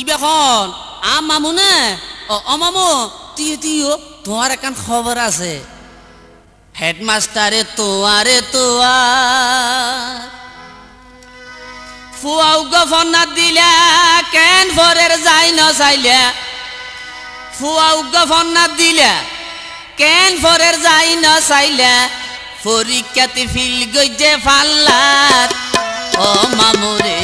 ইবেখন আ মামু নে ও ও মামু তুই তুইও তোমার এখন খবর আছে। হেডমাস্টারে তোয়ারে তোয়ার। ফুয়াও গফনা দিলা, কেন ভরের যাই ন চাইলা ফুয়াও গফনা দিলা, কেন ভরের যাই ন চাইলা পরীক্ষাতে ফিল গইজে ফাল্লার ও মামুরে।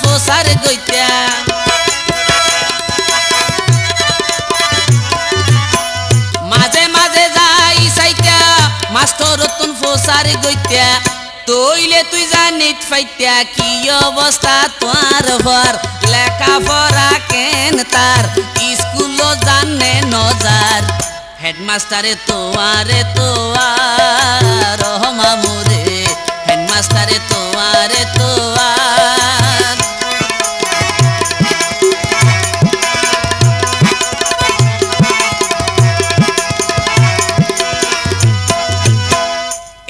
ফোসার গইতা মাঝে মাঝে যাই চাইতা মাস্টর রতন ফোসারে গইতা তইলে তুই জানিত ফাইতা কি অবস্থা তোর ভর লেখা পড়া কেন তার? স্কুল জানে নজার হেডমাস্টারে তোয়ারে তোয়ার মামুরে। হেডমাস্টারে তোয়ারে তোয়ার।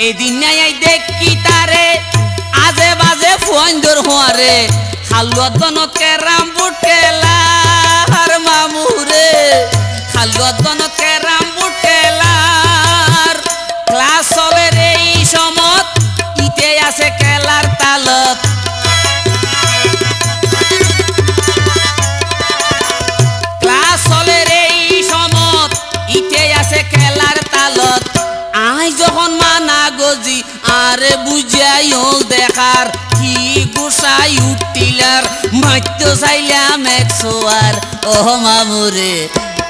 এদিন নাই দেখি তারে, আজে বাজে ফুয়াইন্দর হওয়ারে। হালুয়া দনত কেরাম বুটেলার মামুরে। হালুয়া দনত কেরাম বুটেলার ক্লাস চলে রে সমত, ইতে আছে কেলার তালত। আরে বুঝাইও দেখার, কি গুসাই উঠিলার মাত্য চাইলাম এক সোয়ার ও মামুরে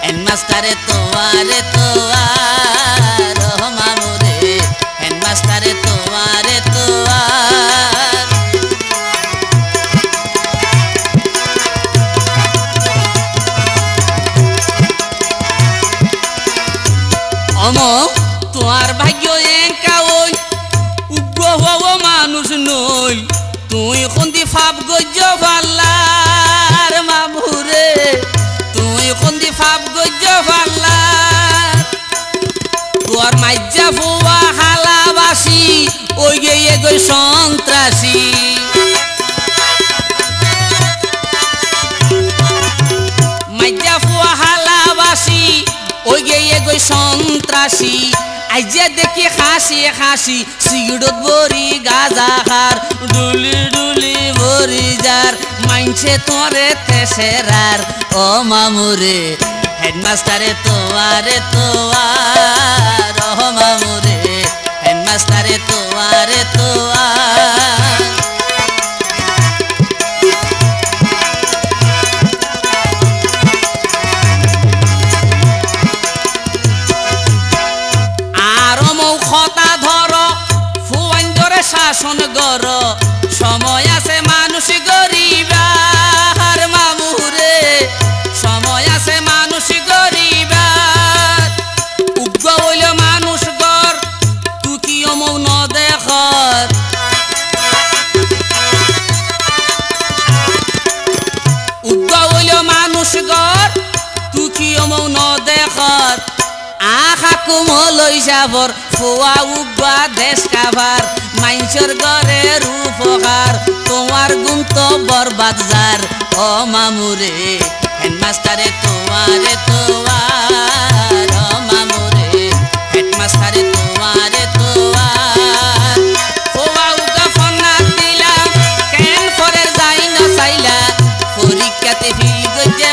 এন মাস্টারে তোয়ারে তোয়ার তুই খন্দি ফাপ গজ্য ফাল্লার মামুরে তুই খন্দি ফাপ গজ্য ফাল্লার তোর মাইজা ফুয়া হালাবাসি, ওই গিয়ে গই সন্ত্রাসী। মাইজা ফুয়া হালাবাসি, ওই গিয়ে গই সন্ত্রাসী। আইজে দেখি হাসি হাসি সিগড়ত বরি গাজা খার ডুলি ডুলি বরি যার, মাইনছে তোরে তেসেরার। ও মামুরে, হেডমাস্টারে তোয়ারে তোয়ার ও মামুরে, হেডমাস্টারে তোয়ারে তোয়ার খতা ধর ফুয়াইন্দরে শাসন গর সময় আছে মানুষ গরিবার হাকুম হল ইসাফর ফোয়া উব্বা দেশ কাভার মাইনসর গড়ে রূপহার তোমার গুণ তো বরবাদ যার। মামুরে, হেডমাস্টারে তোমারে তোমার মামুরে, হেডমাস্টারে তোমারে তোমার। উগা কেন যাই না চাইলা, পরীক্ষাতে ফিল গজে